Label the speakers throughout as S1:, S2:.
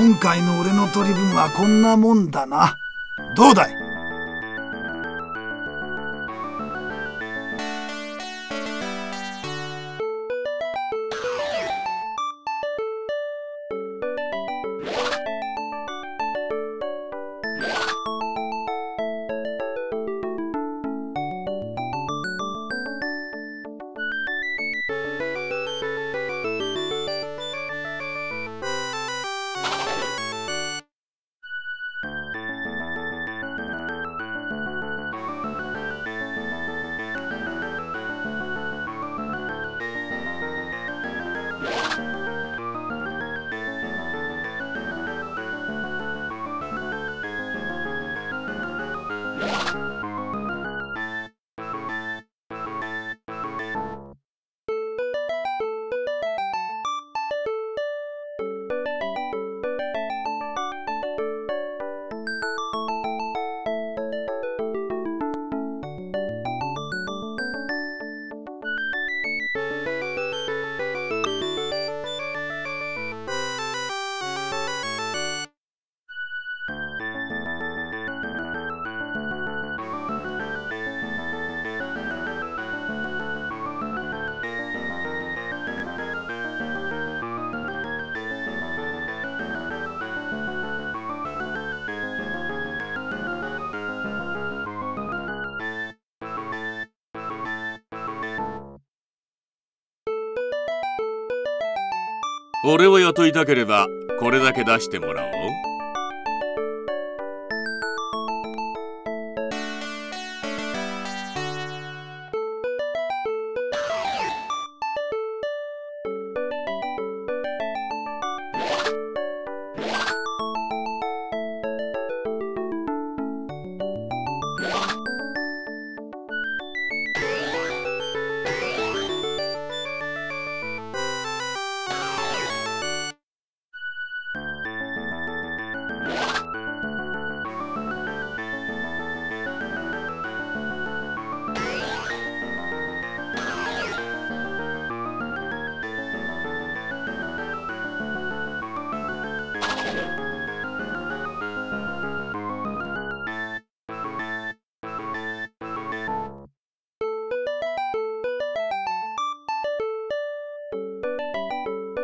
S1: 今回の俺の取り分はこんなもんだな。どうだい？
S2: 俺を雇いたければこれだけ出してもらおう。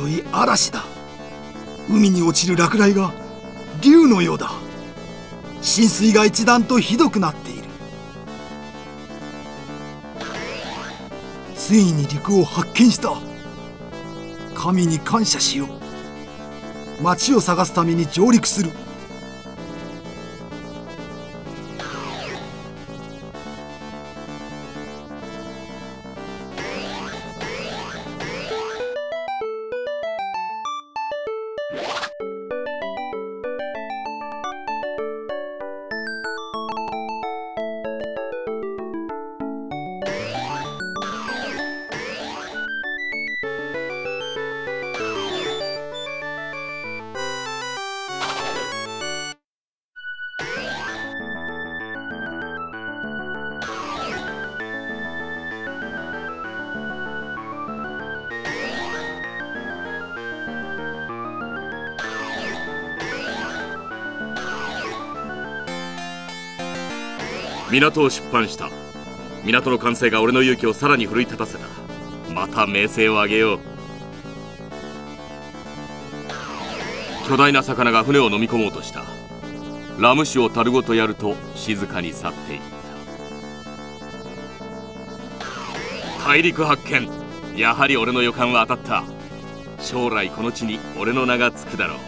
S1: ひどい嵐だ。海に落ちる落雷が竜のようだ。浸水が一段とひどくなっている。ついに陸を発見した。神に感謝しよう。町を探すために上陸する。
S2: 港を出版した。港の完成が俺の勇気をさらに奮い立たせた。また名声を上げよう。巨大な魚が船を飲み込もうとした。ラム酒を樽ごとやると静かに去っていった。大陸発見。やはり俺の予感は当たった。将来この地に俺の名がつくだろう。